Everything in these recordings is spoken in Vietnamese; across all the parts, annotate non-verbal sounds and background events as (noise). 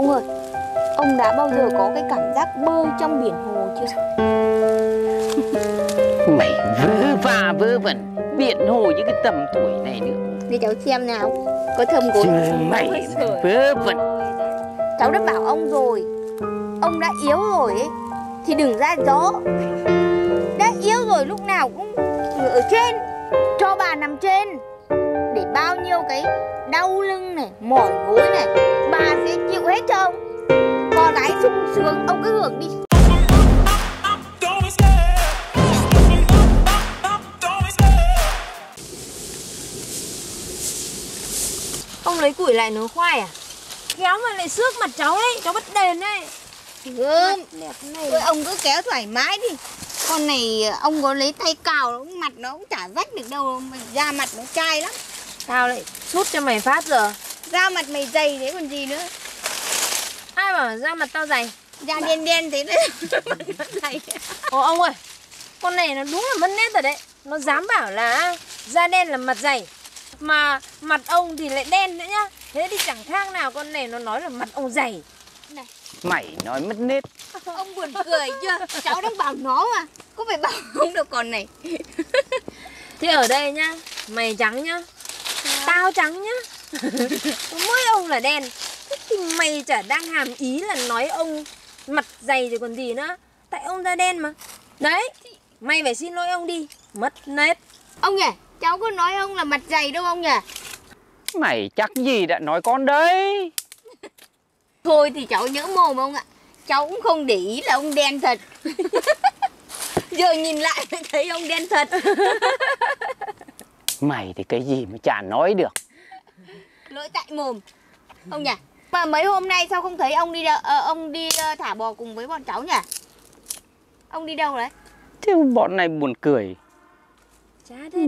Ông ơi, ông đã bao giờ có cái cảm giác bơi trong biển hồ chưa? (laughs) Mày vớ va vớ vẩn Biển hồ những cái tầm tuổi này nữa. Để cháu xem nào Có thơm gối mày vớ vẩn. Cháu đã bảo ông rồi Ông đã yếu rồi ấy Thì đừng ra gió. Đã yếu rồi lúc nào cũng ở trên Cho bà nằm trên bao nhiêu cái đau lưng này Mỏi gối này Bà sẽ chịu hết cho ông. Có lái sung sướng ông cứ hưởng đi. Ông lấy củi lại nấu khoai à? Kéo mà lại xước mặt cháu đấy, cháu bắt đền đấy. Gớm. Thôi ông cứ kéo thoải mái đi. Con này ông có lấy tay cào Mặt nó cũng chả vách được đâu mà Da mặt nó chai lắm Tao lại sút cho mày phát giờ. Da mặt mày dày thế còn gì nữa Ai bảo da mặt tao dày? Da đen đen thế đấy (laughs) Mặt nó dày Ồ ông ơi, con này nó đúng là mất nét rồi đấy. Nó dám bảo là da đen là mặt dày. Mà mặt ông thì lại đen nữa nhá. Thế thì chẳng khác nào con này nó nói là mặt ông dày. Mày nói mất nết (laughs) Ông buồn cười chưa Cháu đang bảo nó mà Có phải bảo ông đâu con này Thế ở đây nhá, mày trắng nhá. Tao trắng nhá. (laughs) Mỗi ông là đen. Thế thì mày chả đang hàm ý là nói ông mặt dày rồi còn gì nữa. Tại ông da đen mà. Đấy, mày phải xin lỗi ông đi. Mất nét. Ông nhỉ Cháu có nói ông là mặt dày đâu ông nhỉ Mày chắc gì đã nói con đấy (laughs) Thôi thì cháu nhớ mồm ông ạ Cháu cũng không để ý là ông đen thật (laughs) Giờ nhìn lại mới thấy ông đen thật Mày thì cái gì mà chả nói được. Lỗi tại mồm. Ông nhỉ Mà mấy hôm nay sao không thấy ông đi đâu ờ, Ông đi ờ, thả bò cùng với bọn cháu nhỉ? Ông đi đâu đấy? Thế bọn này buồn cười.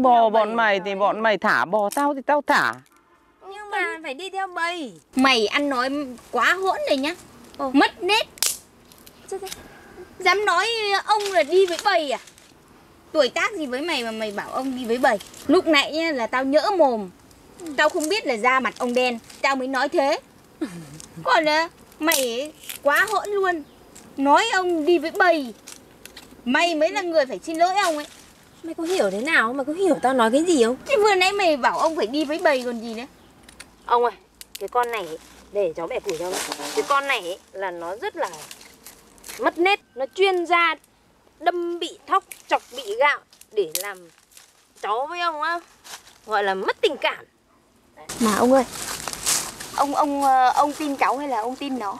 Bò bọn mày thì bọn mày thả bò tao thì tao thả. Nhưng mà phải đi theo bầy. Mày ăn nói quá hỗn rồi nhá. Mất nết. Dám nói ông là đi với bầy à Tuổi tác gì với mày mà mày bảo ông đi với bầy Lúc nãy nhá, là tao nhỡ mồm Tao không biết là da mặt ông đen Tao mới nói thế Còn à, mày quá hỗn luôn Nói ông đi với bầy Mày mới là người phải xin lỗi ông ấy Mày có hiểu thế nào không? Mày có hiểu tao nói cái gì không? Chứ vừa nãy mày bảo ông phải đi với bầy còn gì nữa Ông ơi, cái con này để cháu bẻ củi cho nó. Cái con này là nó rất là mất nét, nó chuyên ra đâm bị thóc, chọc bị gạo để làm cháu với ông á. Gọi là mất tình cảm. Mà ông ơi Ông ông ờ, ông tin cháu hay là ông tin nó?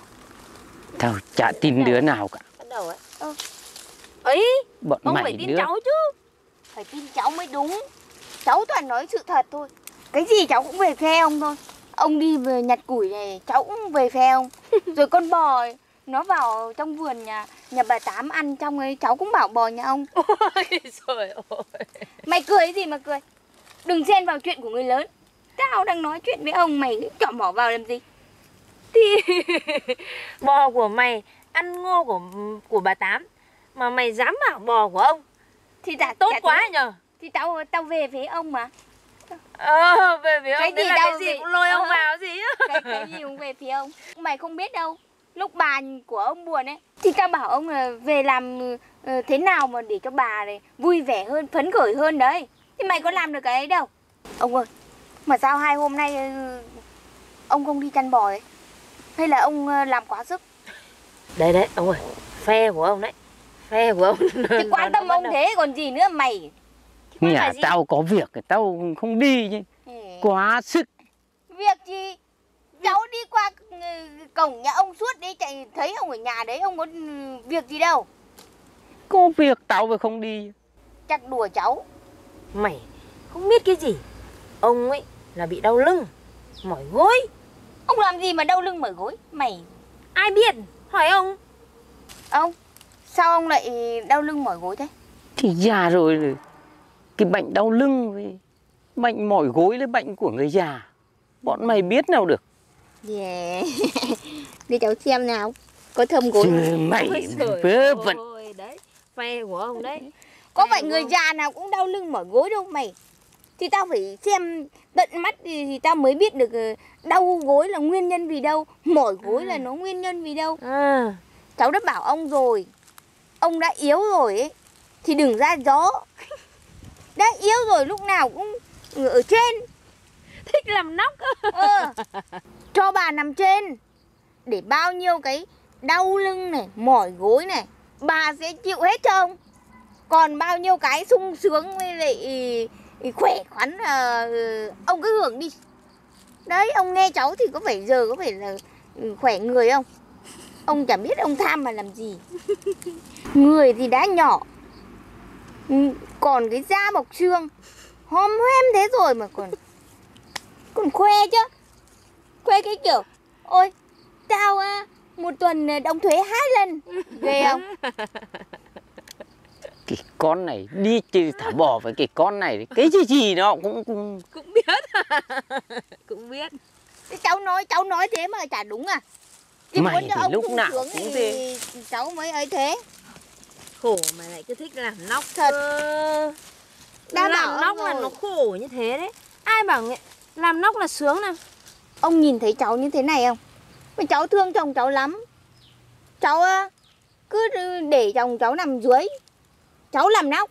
Tao chả tin đứa nào. cả. Bắt đầu ấy. Ờ. Ấy, Bọn ông mày phải tin nữa. cháu chứ. Phải tin cháu mới đúng. Cháu toàn nói sự thật thôi. Cái gì cháu cũng về phe ông thôi. Ông đi về nhặt củi này Cháu cũng về phe ông. (laughs) Rồi con bò ấy, Nó vào trong vườn nhà Nhà bà Tám ăn trong ấy Cháu cũng bảo bò nhà ông (laughs) Ôi trời ơi. Mày cười cái gì mà cười Đừng xen vào chuyện của người lớn Tao đang nói chuyện với ông Mày cứ chọn mỏ vào làm gì Thì (laughs) bò của mày ăn ngô của của bà Tám mà mày dám bảo bò của ông Thì đã tốt quá thế. nhờ. Thì tao tao về với ông mà Ờ, về Cái ông đấy gì là đâu cái gì về- cũng lôi ông Ờ. vào gì á. cái cái gì cũng về phía ông mày không biết đâu lúc bà của ông buồn ấy thì tao bảo ông là về làm ờ, thế nào mà để cho bà này vui vẻ hơn phấn khởi hơn đấy. Thì mày có làm được cái ấy đâu. Ông ơi mà sao hai hôm nay ờ, ông không đi chăn bò ấy? Hay là ông ờ, làm quá sức? Đấy đấy, ông ơi, phe của ông đấy. Phe của ông. (laughs) thì quan tâm ông thế còn gì nữa mày? Nhà tao có việc tao không đi chứ. Ừ. Quá sức. Việc gì cháu đi qua ừ, cổng nhà ông suốt đi chạy thấy ông ở nhà đấy ông có ừ, việc gì đâu Có việc tao vừa không đi chắc đùa cháu Mày không biết cái gì. Ông ấy là bị đau lưng, mỏi gối. Ông làm gì mà đau lưng mỏi gối? Mày, Ai biết? Hỏi ông. ông, sao ông lại đau lưng mỏi gối thế? Thì già rồi rồi Cái bệnh đau lưng với Bệnh mỏi gối là bệnh của người già Bọn mày biết nào được Yeah. (laughs) Để cháu xem nào. Có thơm gối. Mày vớ vẩn đấy, phe của ông đấy. Có phải người già nào cũng đau lưng mỏi gối đâu mày. thì tao phải xem tận mắt thì, thì tao mới biết được ờ, đau gối là nguyên nhân vì đâu mỏi gối là nó nguyên nhân vì đâu. À, cháu đã bảo ông rồi ông đã yếu rồi ấy thì đừng ra gió. (laughs) Đã yếu rồi lúc nào cũng ở trên. Thích làm nóc ờ, cho bà nằm trên để bao nhiêu cái đau lưng này, mỏi gối này, bà sẽ chịu hết không? còn bao nhiêu cái sung sướng với lại khỏe khoắn là ừ, ông cứ hưởng đi. Đấy, ông nghe cháu thì có phải giờ, có phải là ừ, khỏe người không? Ông chẳng biết ông tham mà làm gì. Người thì đã nhỏ ừ, còn cái da bọc xương hôm hem thế rồi mà còn còn khoe chứ. Khoe cái kiểu, ôi tao à, một tuần à, đóng thuế hai lần. Ghê không? (laughs) Cái con này đi chơi thả bỏ với cái con này cái gì gì nó cũng, cũng cũng biết. (laughs) Cũng biết. Thế cháu nói cháu nói thế mà chả đúng à? Chứ Mày muốn cho thì ông lúc nào sướng cũng thì thế. cháu mới ấy thế. Khổ mà lại cứ thích làm nóc Thật. cơ. Đã bảo làm ông nóc là rồi. nó khổ như thế đấy. Ai bảo làm nóc là sướng nào? Ông nhìn thấy cháu như thế này không Mà cháu thương chồng cháu lắm. Cháu à, cứ để chồng cháu nằm dưới. Cháu làm nóc.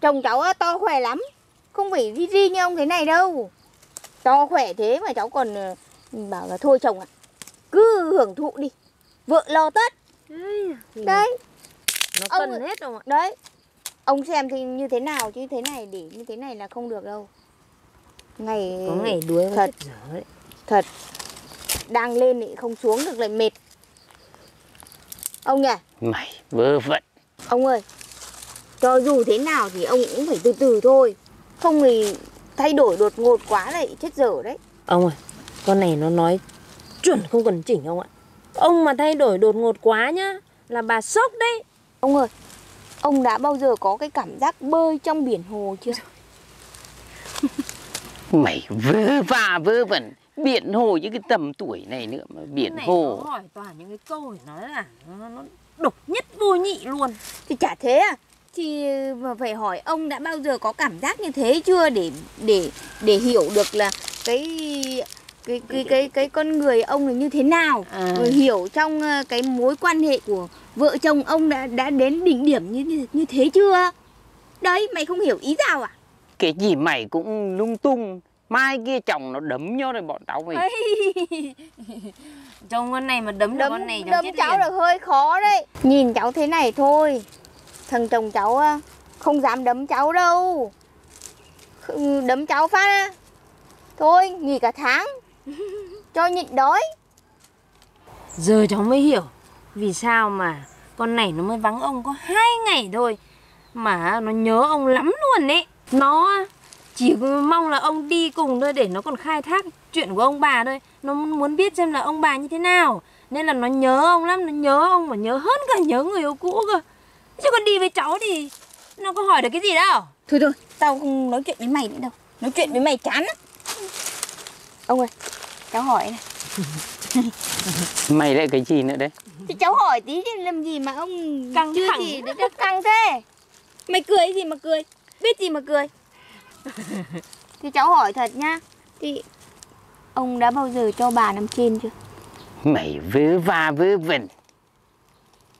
Chồng cháu à, to khỏe lắm. Không phải ri ri như ông thế này đâu. To khỏe thế mà cháu còn à, bảo là thôi chồng ạ. Cứ hưởng thụ đi. Vợ lo tất. Đấy, Đấy. Nó Ông cần hết không ạ. Đấy. Ông xem thì như thế nào chứ thế này để như thế này là không được đâu. Ngày có ngày đuối Thật. Thật Đang lên thì không xuống được lại mệt. Ông nhỉ? Mày vớ vẩn. Ông ơi Cho dù thế nào thì ông cũng phải từ từ thôi. Không thì thay đổi đột ngột quá lại chết dở đấy. Ông ơi con này nó nói chuẩn không cần chỉnh ông ạ. Ông mà thay đổi đột ngột quá nhá là bà sốc đấy. Ông ơi Ông đã bao giờ có cái cảm giác bơi trong biển hồ chưa? mày vớ va vớ vẩn biển hồ với cái tầm tuổi này nữa mà biển này hồ. nó hỏi toàn những cái câu để nói là nó, nó độc nhất vô nhị luôn. Thì chả thế à? Thì mà phải hỏi ông đã bao giờ có cảm giác như thế chưa để để để hiểu được là cái cái cái cái cái con người ông là như thế nào? À. rồi hiểu trong ờ, cái mối quan hệ của vợ chồng ông đã đã đến đỉnh điểm như như, như thế chưa? Đấy mày không hiểu ý sao à? Cái gì mày cũng lung tung mai kia chồng nó đấm nhau rồi bọn tao mày Ấy, Trông con này mà đấm, đấm con này đấm chết cháu liền. là hơi khó đấy. Nhìn cháu thế này thôi. Thằng chồng cháu không dám đấm cháu đâu. Không- đấm cháu phát á, thôi nghỉ cả tháng. (laughs) Cho nhịn đói. Giờ cháu mới hiểu Vì sao mà con này nó mới vắng ông có hai ngày thôi Mà nó nhớ ông lắm luôn ấy. Nó chỉ mong là ông đi cùng thôi để nó còn khai thác chuyện của ông bà thôi. Nó muốn biết xem là ông bà như thế nào. Nên là nó nhớ ông lắm, nó nhớ ông mà nhớ hơn cả nhớ người yêu cũ cơ. Chứ còn đi với cháu thì nó có hỏi được cái gì đâu. Thôi thôi tao không nói chuyện với mày nữa đâu. Nói chuyện với mày chán lắm. Ông ơi cháu hỏi này. (laughs) Mày lại cái gì nữa đấy? Thì cháu hỏi tí chứ làm gì mà ông Căng chưa thẳng. gì đấy nó căng thế. Mày cười gì mà cười biết gì mà cười (laughs) thì cháu hỏi thật nhá. Thì ông đã bao giờ cho bà nằm trên chưa? Mày vớ va vớ vẩn.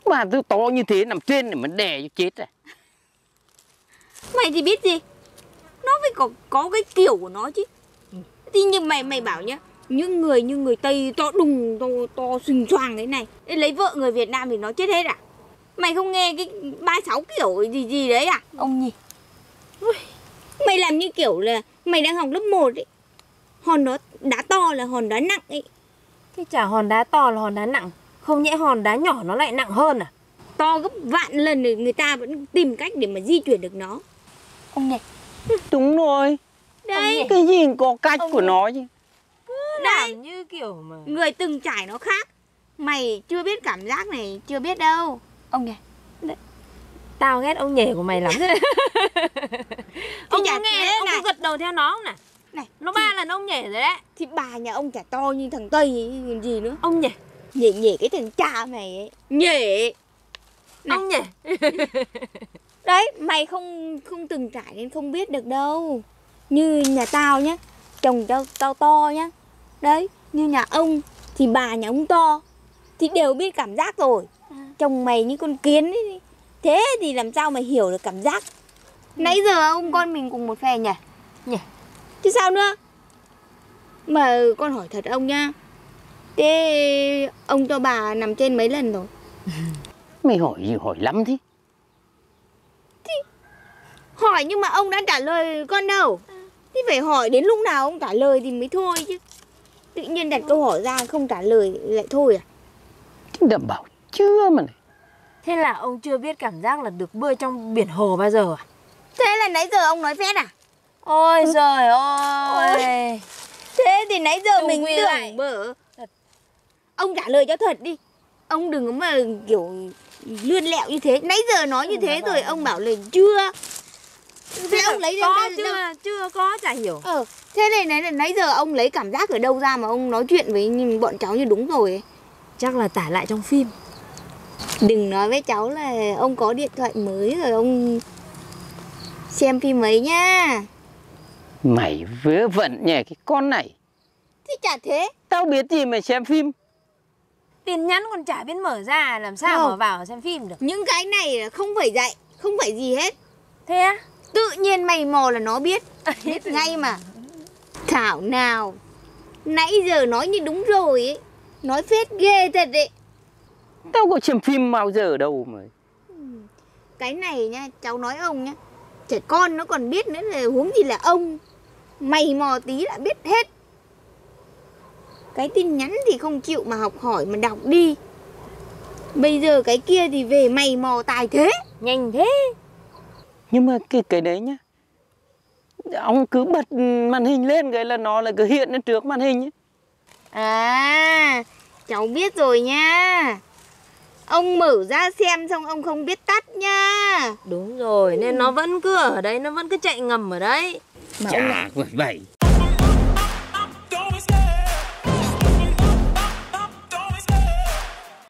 Bà tôi to như thế nằm trên để mà đè cho chết à? (laughs) Mày thì biết gì? Nó phải có có cái kiểu của nó chứ. Thì như mày mày bảo nhá những người như người tây to đùng to to xình xoàng thế này Để lấy vợ người việt nam thì nó chết hết à? Mày không nghe cái ba sáu kiểu gì gì đấy à? Ông nhỉ? Ui, mày làm như kiểu là mày đang học lớp 1 ấy. Hòn đó đá to là hòn đá nặng ấy. Thế chả hòn đá to là hòn đá nặng. Không nhẽ hòn đá nhỏ nó lại nặng hơn à? To gấp vạn lần thì người ta vẫn tìm cách để mà di chuyển được nó. Ông này đúng rồi. Đấy cái gì có cách Ông của nhỉ? nó chứ. Làm như kiểu mà. Người từng trải nó khác. Mày chưa biết cảm giác này chưa biết đâu. Ông nhỉ Tao ghét ông nhể của mày lắm. (laughs) Ông chả nghe Ông này. gật đầu theo nó không nè? Này Nó ba lần ông nhể rồi đấy. Thì bà nhà ông chả to như thằng tây còn gì nữa. Ông nhể. Nhể nhể cái thằng cha mày ấy. Nhể. Này. Ông nhể. (laughs) Đấy mày không không từng trải nên không biết được đâu. Như nhà tao nhá Chồng tao, tao to nhá. Đấy như nhà ông Thì bà nhà ông to. Thì đều biết cảm giác rồi. Chồng mày như con kiến ấy Thế thì làm sao mà hiểu được cảm giác? Nãy giờ ông con mình cùng một phe nhỉ? Nhỉ. Chứ sao nữa? Mà con hỏi thật ông nhá. Thế ông cho bà nằm trên mấy lần rồi? (laughs) Mày hỏi gì hỏi lắm thế? Hỏi nhưng mà ông đã trả lời con đâu. Thì phải hỏi đến lúc nào ông trả lời thì mới thôi chứ. Tự nhiên đặt câu hỏi ra không trả lời lại thôi à? Đảm bảo chưa mà này Thế là ông chưa biết cảm giác là được bơi trong biển hồ bao giờ à? Thế là nãy giờ ông nói phét à? Ôi trời ơi. Thế thì nãy giờ Đừng mình quỳ tưởng bở. Ông trả lời cho thật đi. Ông đừng có mà kiểu lươn lẹo như thế. Nãy giờ nói như Đừng thế có rồi bảo. ông bảo là chưa. Thế ông lấy Có đâu- chưa, đâu- chưa có chả hiểu. Ờ, thế này nãy, nãy giờ ông lấy cảm giác ở đâu ra mà ông nói chuyện với bọn cháu như đúng rồi ấy. Chắc là tả lại trong phim Đừng nói với cháu là ông có điện thoại mới rồi ông xem phim ấy nhá. Mày vớ vẩn nhỉ cái con này. Thì chả thế. Tao biết gì mà xem phim? Tin nhắn còn chả biết mở ra Làm sao Ờ. mà vào xem phim được? Những cái này là không phải dạy Không phải gì hết. Thế á? Tự nhiên mày mò là nó biết. Biết ngay mà. Thảo nào Nãy giờ nói như đúng rồi ấy. Nói phết ghê thật đấy Tao có xem phim bao giờ đâu mà Cái này nha cháu nói ông nhá Trẻ con nó còn biết nữa là huống gì là ông. Mày mò tí đã biết hết. Cái tin nhắn thì không chịu mà học hỏi mà đọc đi. Bây giờ cái kia thì về mày mò tài thế. Nhanh thế. Nhưng mà cái cái đấy nhá Ông cứ bật màn hình lên cái là nó lại cứ hiện lên trước màn hình ấy. À cháu biết rồi nha Ông mở ra xem xong ông không biết tắt nha. Đúng rồi Nên nó vẫn cứ ở đấy Nó vẫn cứ chạy ngầm ở đấy. Mà ông vậy vậy